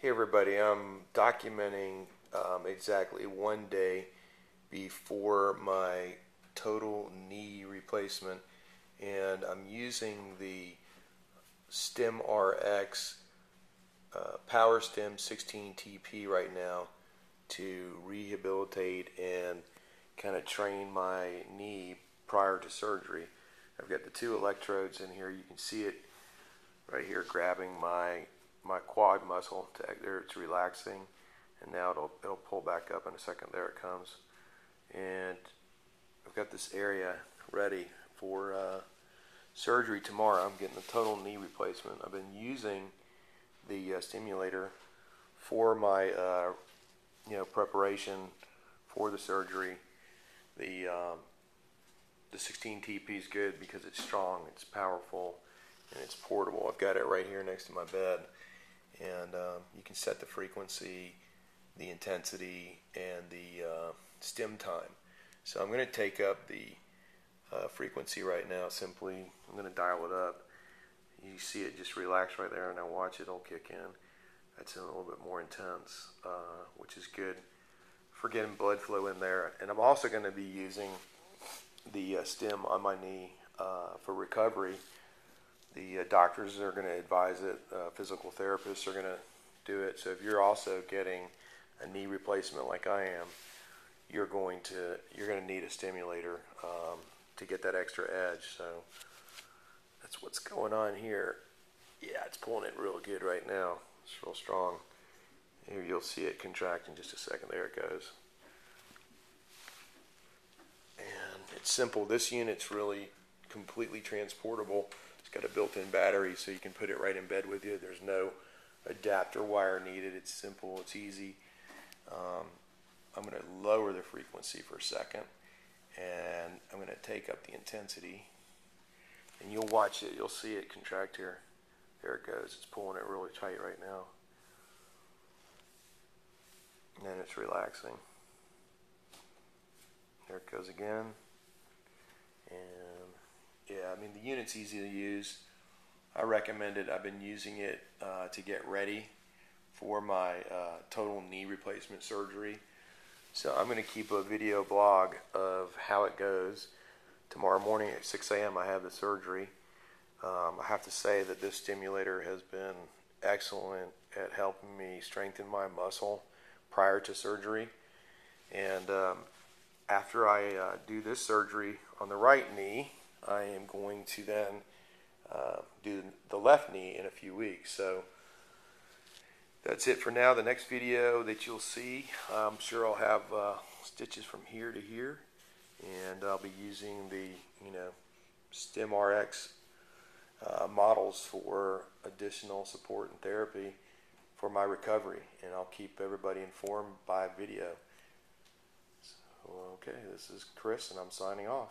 Hey everybody, I'm documenting um, exactly one day before my total knee replacement and I'm using the StimRx uh, Power Stim 16 TP right now to rehabilitate and kind of train my knee prior to surgery. I've got the two electrodes in here. You can see it right here grabbing my my quad muscle to, there it's relaxing and now it'll it'll pull back up in a second. There it comes. And I've got this area ready for uh, surgery tomorrow. I'm getting a total knee replacement. I've been using the uh, stimulator for my uh, you know preparation for the surgery. The um, the 16 TP is good because it's strong it's powerful and it's portable. I've got it right here next to my bed and um, you can set the frequency, the intensity, and the uh, stim time. So I'm going to take up the uh, frequency right now. Simply, I'm going to dial it up. You see it just relax right there, and I watch it all kick in. That's a little bit more intense, uh, which is good for getting blood flow in there. And I'm also going to be using the uh, stim on my knee uh, for recovery the uh, doctors are going to advise it. Uh, physical therapists are going to do it. So if you're also getting a knee replacement like I am, you're going to you're going to need a stimulator um, to get that extra edge. So that's what's going on here. Yeah, it's pulling it real good right now. It's real strong. Here you'll see it contract in just a second. There it goes. And it's simple. This unit's really completely transportable. It's got a built-in battery so you can put it right in bed with you. There's no adapter wire needed. It's simple. It's easy. Um, I'm going to lower the frequency for a second and I'm going to take up the intensity and you'll watch it. You'll see it contract here. There it goes. It's pulling it really tight right now. And it's relaxing. There it goes again. Yeah, I mean the unit's easy to use. I recommend it. I've been using it uh, to get ready for my uh, total knee replacement surgery. So I'm going to keep a video blog of how it goes. Tomorrow morning at 6 a.m. I have the surgery. Um, I have to say that this stimulator has been excellent at helping me strengthen my muscle prior to surgery. And um, after I uh, do this surgery on the right knee, I am going to then uh, do the left knee in a few weeks. So that's it for now. The next video that you'll see, I'm sure I'll have uh, stitches from here to here, and I'll be using the you know StimRx uh, models for additional support and therapy for my recovery, and I'll keep everybody informed by video. So, okay, this is Chris, and I'm signing off.